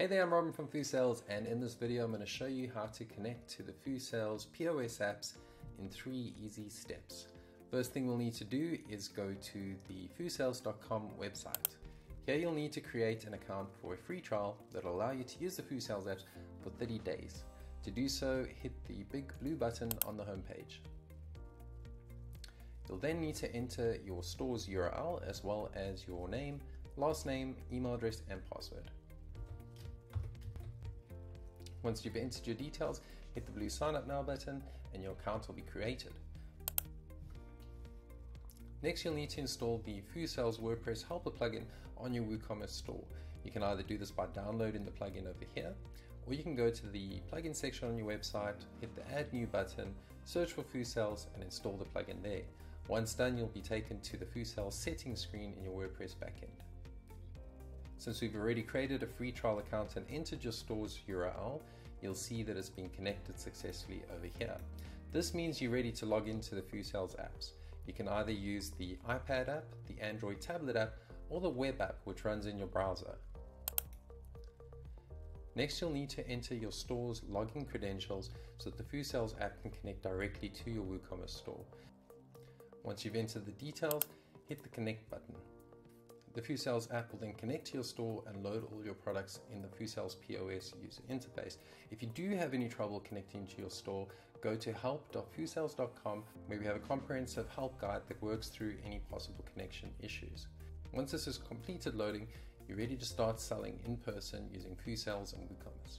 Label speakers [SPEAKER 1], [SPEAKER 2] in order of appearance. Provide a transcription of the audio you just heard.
[SPEAKER 1] Hey there, I'm Robin from FooSales and in this video I'm going to show you how to connect to the FooSales POS apps in three easy steps. First thing we'll need to do is go to the foosales.com website. Here you'll need to create an account for a free trial that will allow you to use the FooSales apps for 30 days. To do so, hit the big blue button on the homepage. You'll then need to enter your store's URL as well as your name, last name, email address and password. Once you've entered your details, hit the blue sign up now button and your account will be created. Next, you'll need to install the FooSales WordPress Helper plugin on your WooCommerce store. You can either do this by downloading the plugin over here, or you can go to the plugin section on your website, hit the Add New button, search for FooSales, and install the plugin there. Once done, you'll be taken to the FooSales settings screen in your WordPress backend. Since we've already created a free trial account and entered your store's URL, you'll see that it's been connected successfully over here. This means you're ready to log into the FooSales apps. You can either use the iPad app, the Android tablet app, or the web app which runs in your browser. Next, you'll need to enter your store's login credentials so that the FooSales app can connect directly to your WooCommerce store. Once you've entered the details, hit the connect button. The FooSales app will then connect to your store and load all your products in the FooSales POS user interface. If you do have any trouble connecting to your store, go to help.foosales.com where we have a comprehensive help guide that works through any possible connection issues. Once this is completed loading, you're ready to start selling in person using FooSales and WooCommerce.